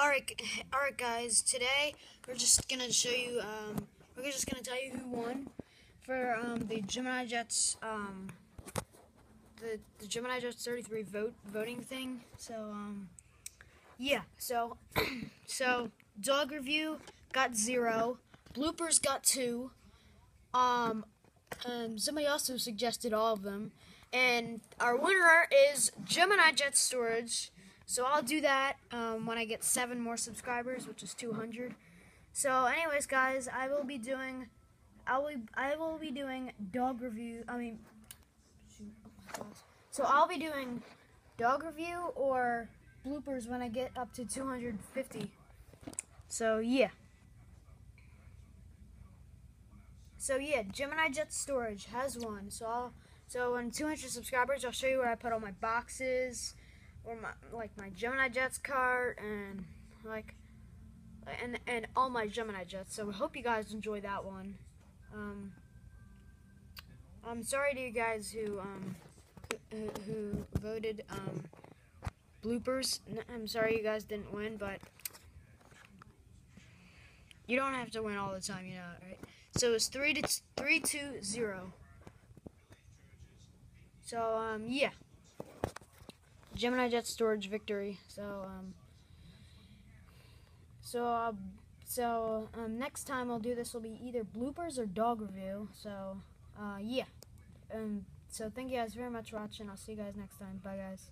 Alright, alright guys, today we're just gonna show you, um, we're just gonna tell you who won for, um, the Gemini Jets, um, the, the Gemini Jets 33 vote, voting thing, so, um, yeah, so, so, dog review got zero, bloopers got two, um, um, somebody also suggested all of them, and our winner is Gemini Jet Storage, so I'll do that um, when I get seven more subscribers, which is 200. So, anyways, guys, I will be doing, I will, I will be doing dog review. I mean, oh so I'll be doing dog review or bloopers when I get up to 250. So yeah. So yeah, Gemini Jet Storage has won. So I'll, so on 200 subscribers, I'll show you where I put all my boxes or my like my Gemini Jets cart and like and and all my Gemini Jets. So I hope you guys enjoy that one. Um, I'm sorry to you guys who um who, who voted um bloopers. I'm sorry you guys didn't win, but you don't have to win all the time, you know, right? So it's three to three to zero. So um yeah. Gemini Jet Storage victory. So, um, so, uh, so um, next time I'll do this will be either bloopers or dog review. So, uh, yeah. Um, so thank you guys very much for watching. I'll see you guys next time. Bye, guys.